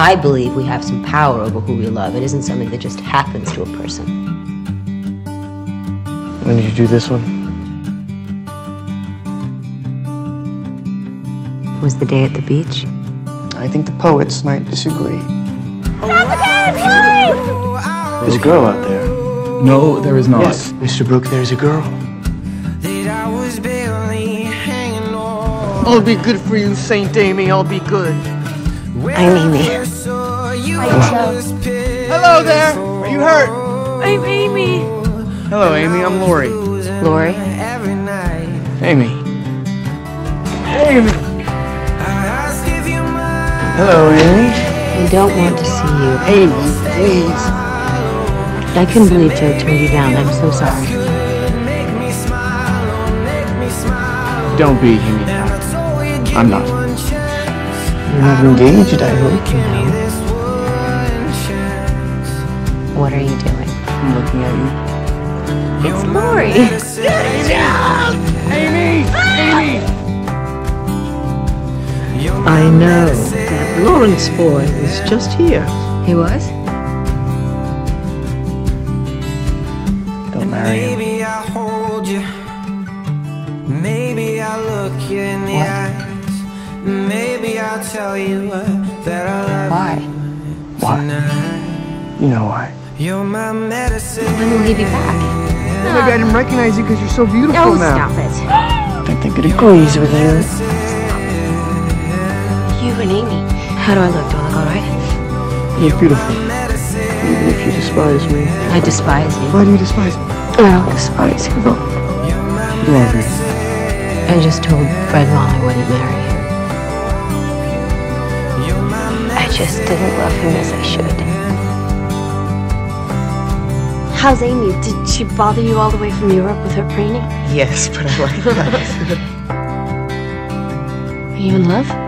I believe we have some power over who we love. It isn't something that just happens to a person. When did you do this one? Was the day at the beach? I think the poets might disagree. There's a girl out there. No, there is not. Yes, Mr. Brooke, there's a girl. I'll be good for you, Saint Amy. I'll be good. I'm Amy. Hello there. Are you hurt? I'm Amy. Hello, Amy. I'm Laurie. Laurie? Amy. Amy. Hello, Amy. I don't want to see you. Amy, please. I couldn't believe Jo turned you down. I'm so sorry. Don't be, Amy. I'm not. You're not engaged, I hope. What are you doing? I'm looking at you. It's Laurie. Amy! Amy! I know. That Laurence boy was just here. He was? Don't marry him. Maybe I'll hold you. Maybe I'll look you in the What? Eyes. Maybe I'll tell you that I love Why? you Why? tonight. You know why. You're my medicine. When will he be back? Maybe I didn't recognize you because you're so beautiful Oh, now. stop it. I think it agrees with you. You and Amy. How do I look? Do I look all right? You're beautiful. Even if you despise me. I despise you. Why do you despise me? I don't despise you. You love me. I just told Fred Vaughn I wouldn't marry him. Just didn't love him as I should. How's Amy? Did she bother you all the way from Europe with her training? Yes, but I like that. Are you in love?